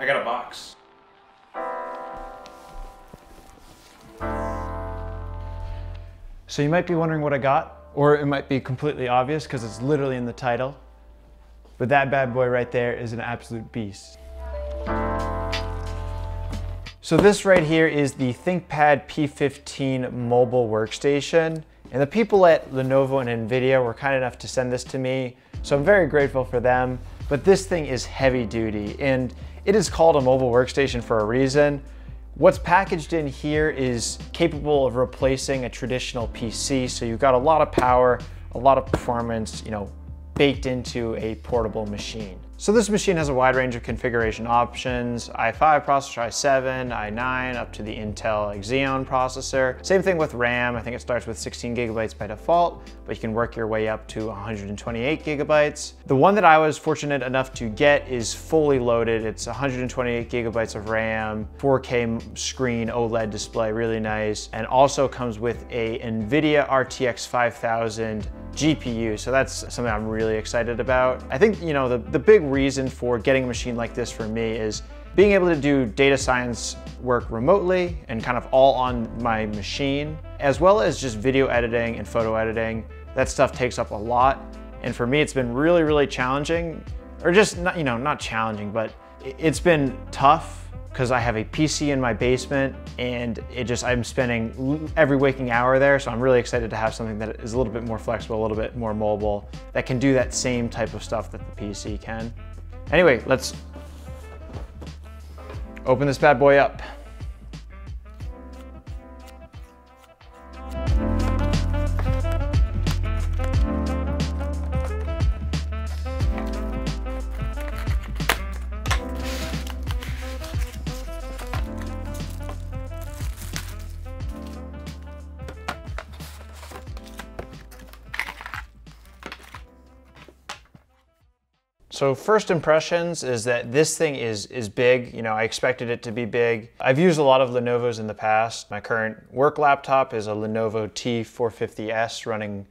I got a box. So you might be wondering what I got, or it might be completely obvious because it's literally in the title. But that bad boy right there is an absolute beast. So this right here is the ThinkPad P15 mobile workstation. And the people at Lenovo and NVIDIA were kind enough to send this to me. So I'm very grateful for them. But this thing is heavy duty and it is called a mobile workstation for a reason. What's packaged in here is capable of replacing a traditional PC. So you've got a lot of power, a lot of performance, you know, baked into a portable machine. So this machine has a wide range of configuration options, i5 processor, i7, i9, up to the Intel Xeon processor. Same thing with RAM, I think it starts with 16 gigabytes by default, but you can work your way up to 128 gigabytes. The one that I was fortunate enough to get is fully loaded. It's 128 gigabytes of RAM, 4K screen, OLED display, really nice, and also comes with a NVIDIA RTX 5000 GPU. So that's something I'm really excited about. I think, you know, the, the big reason for getting a machine like this for me is being able to do data science work remotely and kind of all on my machine, as well as just video editing and photo editing. That stuff takes up a lot. And for me, it's been really, really challenging, or just not, you know, not challenging, but it's been tough because I have a PC in my basement and it just, I'm spending every waking hour there. So I'm really excited to have something that is a little bit more flexible, a little bit more mobile, that can do that same type of stuff that the PC can. Anyway, let's open this bad boy up. So first impressions is that this thing is, is big. You know, I expected it to be big. I've used a lot of Lenovo's in the past. My current work laptop is a Lenovo T450S running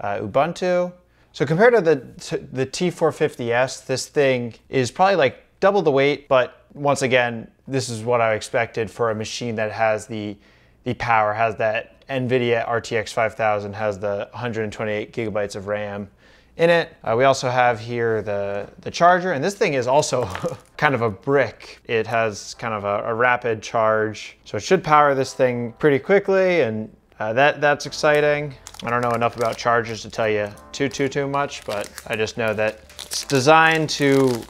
uh, Ubuntu. So compared to the, the T450S, this thing is probably like double the weight, but once again, this is what I expected for a machine that has the, the power, has that NVIDIA RTX 5000, has the 128 gigabytes of RAM in it. Uh, we also have here the, the charger, and this thing is also kind of a brick. It has kind of a, a, rapid charge, so it should power this thing pretty quickly, and uh, that, that's exciting. I don't know enough about chargers to tell you too, too, too much, but I just know that it's designed to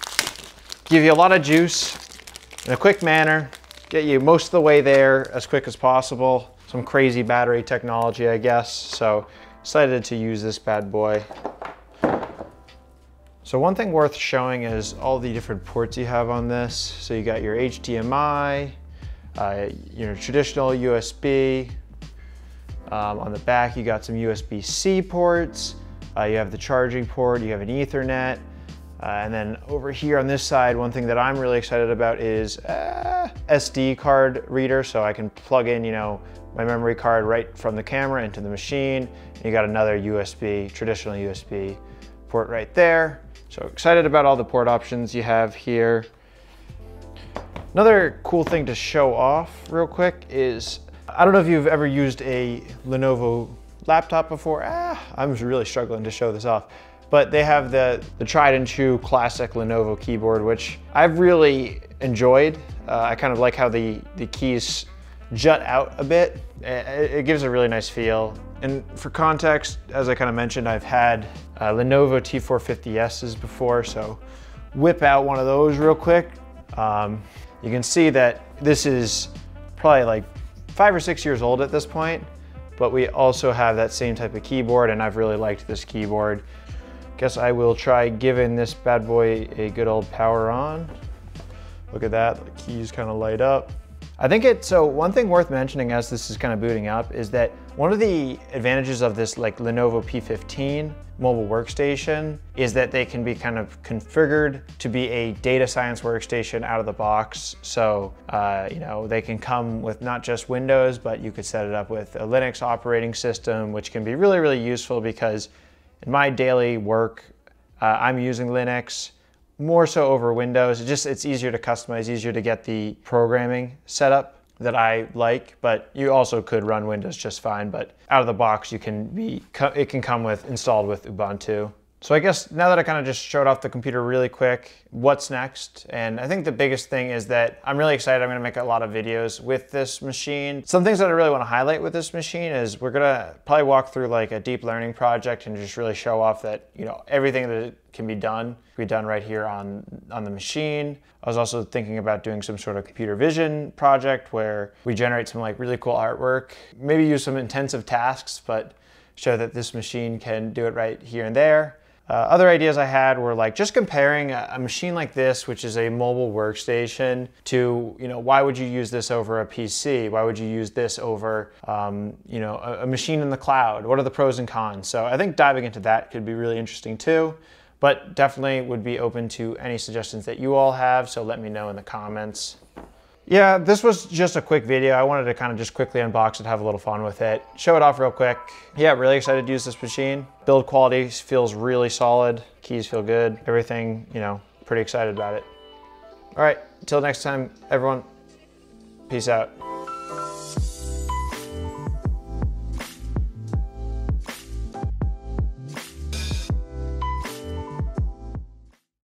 give you a lot of juice in a quick manner, get you most of the way there as quick as possible. Some crazy battery technology, I guess. So excited to use this bad boy. So one thing worth showing is all the different ports you have on this. So you got your HDMI, uh, your traditional USB. Um, on the back, you got some USB-C ports. Uh, you have the charging port, you have an ethernet. Uh, and then over here on this side, one thing that I'm really excited about is uh, SD card reader. So I can plug in, you know, my memory card right from the camera into the machine. And you got another USB, traditional USB port right there. So excited about all the port options you have here. Another cool thing to show off real quick is, I don't know if you've ever used a Lenovo laptop before. Ah, I'm really struggling to show this off. But they have the, the tried and true classic Lenovo keyboard, which I've really enjoyed. Uh, I kind of like how the, the keys jut out a bit. It, it gives a really nice feel. And for context, as I kind of mentioned, I've had uh, Lenovo T450Ss before, so whip out one of those real quick. Um, you can see that this is probably like five or six years old at this point, but we also have that same type of keyboard and I've really liked this keyboard. Guess I will try giving this bad boy a good old power on. Look at that, the keys kind of light up. I think it, so one thing worth mentioning as this is kind of booting up is that one of the advantages of this like Lenovo P15 mobile workstation is that they can be kind of configured to be a data science workstation out of the box. So, uh, you know, they can come with not just Windows, but you could set it up with a Linux operating system, which can be really, really useful because in my daily work, uh, I'm using Linux more so over Windows. It just it's easier to customize, easier to get the programming set up that I like, but you also could run Windows just fine. But out of the box, you can be it can come with installed with Ubuntu. So I guess now that I kind of just showed off the computer really quick, what's next? And I think the biggest thing is that I'm really excited. I'm gonna make a lot of videos with this machine. Some things that I really wanna highlight with this machine is we're gonna probably walk through like a deep learning project and just really show off that, you know, everything that can be done can be done right here on, on the machine. I was also thinking about doing some sort of computer vision project where we generate some like really cool artwork, maybe use some intensive tasks, but show that this machine can do it right here and there. Uh, other ideas I had were like just comparing a, a, machine like this, which is a mobile workstation, to you know why would you use this over a PC? Why would you use this over um, you know a, a machine in the cloud? What are the pros and cons? So I think diving into that could be really interesting too. But definitely would be open to any suggestions that you all have. So let me know in the comments. Yeah, this was just a quick video. I wanted to kind of just quickly unbox it, have a little fun with it, show it off real quick. Yeah, really excited to use this machine. Build quality feels really solid. Keys feel good. Everything, you know, pretty excited about it. All right, until next time, everyone, peace out.